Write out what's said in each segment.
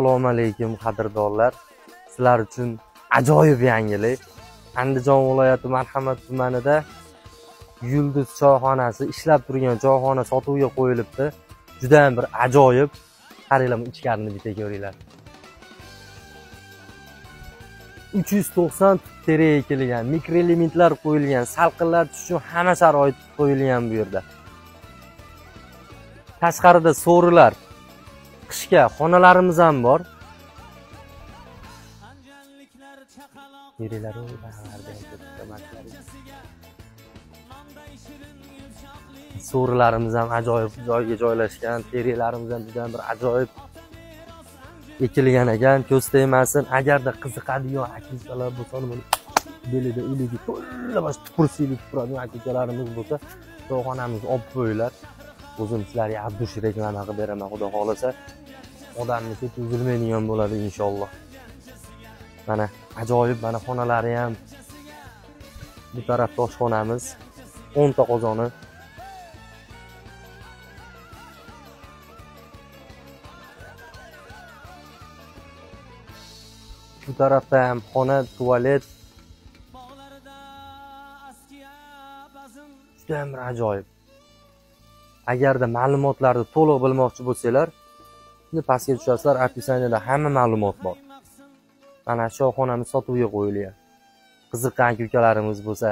assalomu alaykum qadrdonlar. Sizlar uchun ajoyib yangilik. Andijon viloyati marhamat tumanida yulduz choyxonasi ishlab turgan choyxona sotuvga qo'yilibdi. Judayam bir ajoyib. Qaranglar ichkarini bitta ko'ringlar. Uch yuz to'qson teriga ekilgan mikroelementlar qo'yilgan salqinlatish uchun hamma sharoit qo'yilgan bu yerda. Tashqarida so'rilar qishga xonalarimiz ham bor Teringlar, so'rilarimiz ham ajoyib joyga joylashgan terilarimiz ham juda bir ajoyib ekilgan ekan. Ko'z tegmasin agarda qiziqadigan aka bo'lsa buni belida uyligi to'la bosh tupursilik tupuradigan aka bo'lsa choyxonamizni olib qo'yinglar o'zim sizlarga abdush reklama qilib beraman xudo xohlasa. Odamni keti bo'ladi inshaalloh. Mana ajoyib mana xonalari ham bu tarafda oshxonamiz. O'nta qozoni. Bu tarafda ham xona tualet judayam bir ajoyib. Agarda ma'lumotlarni to'liq bilmoqchi bo'lsanglar pastga tushasizlar описаниеda hamma ma'lumot bor. Mana shu xonamiz sotuvga qo'yilgan qiziqqan ukalarimiz bo'lsa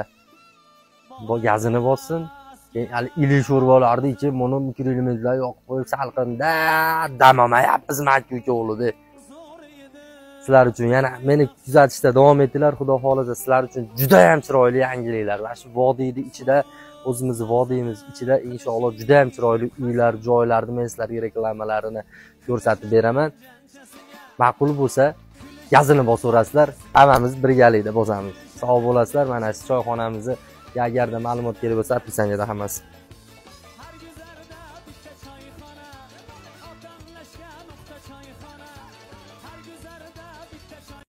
gazini bossin keyin hali ilik sho'rvalarni ichib buni mikroelementlar yoqib qo'yib salqinda dam olmayapmizmi aka uka o'g'li sizlar uchun. Yana meni kuzatishda davom etinglar xudo xohlasa sizlar uchun judayam chiroyli yangiliklar. Mana shu vodiyni ichida o'zimizni vodiyimiz ichida inshaalloh judayam chiroyli uylar joylarni men sizlarga reklamalarini ko'rsatib beraman. Ma'qul bo'lsa gazini bosaverasizlar hammamiz birgalikda bosamiz. Sog' bo'lasizlar. Mana shu choyxonamizni agarda ma'lumot kerak bo'lsa описаниеda hammasi